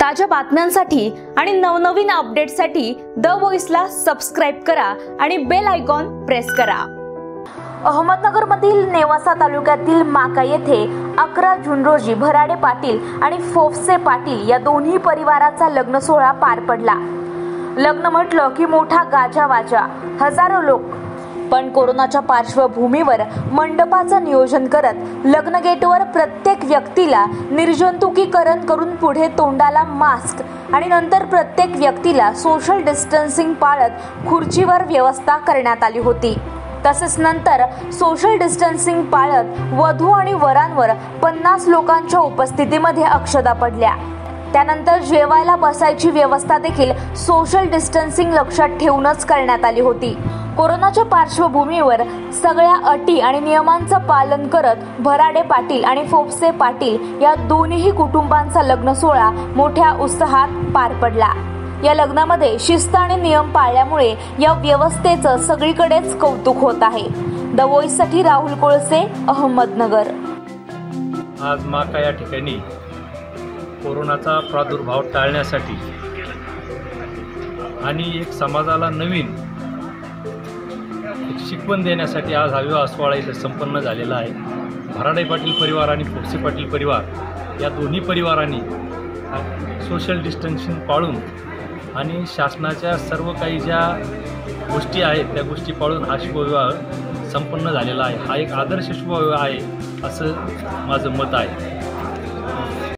ताज्या बातम्यांसाठी आणि नवनवीन अपडेटसाठी द व्हॉइसला सबस्क्राईब करा आणि बेल आयकॉन प्रेस करा. अहमदनगरमधील नेवासा तालुक्यातील माका येथे अकरा जून रोजी भराडे पाटील आणि फोफसे पाटील या दोन्ही परिवाराचा लग्न सोहळा पार पडला. लग्न म्हटलं की मोठा गाजावाजा हजारो लोक पण कोरोनाच्या पार्श्वभूमीवर मंडपाचं नियोजन करत लग्न गेटवर प्रत्येक व्यक्तीला निर्जंतुकीकरण करून पुढे तोंडाला मास्क आणि नंतर प्रत्येक व्यक्तीला सोशल डिस्टन्सिंग पाळत खुर्चीवर व्यवस्था करण्यात आली होती. तसेच नंतर सोशल डिस्टन्सिंग पाळत वधू आणि वरांवर पन्नास लोकांच्या उपस्थितीमध्ये अक्षदा पडल्या. त्यानंतर जेवायला बसायची व्यवस्था देखील सोशल डिस्टन्सिंग लक्षात ठेवूनच करण्यात आली होती. कोरोनाच्या पार्श्वभूमीवर सगळ्या अटी आणि नियमांचं पालन करत भराडे पाटील आणि फोपसे पाटील या दोन्ही कुटुंबांचा लग्न सोहळा मोठ्या उत्साहात पार पडला. या लग्नामध्ये शिस्त आणि नियम पाळल्यामुळे या व्यवस्थेचं सगळीकडेच कौतुक होत आहे. द राहुल कोळसे अहमदनगर. आज माका या ठिकाणी कोरोनाचा प्रादुर्भाव टाळण्यासाठी आणि एक समाजाला नवीन एक शिकवण देण्यासाठी आज हा विवाह सोहळा इथं संपन्न झालेला आहे. भराडे पाटील परिवार आणि फोपसे पाटील परिवार या दोन्ही परिवारांनी सोशल डिस्टन्सिंग पाळून आणि शासनाच्या सर्व काही ज्या गोष्टी आहेत त्या गोष्टी पाळून हा शुभविवाह संपन्न झालेला आहे. हा एक आदर्श शुभविवाह आहे असं माझं मत आहे.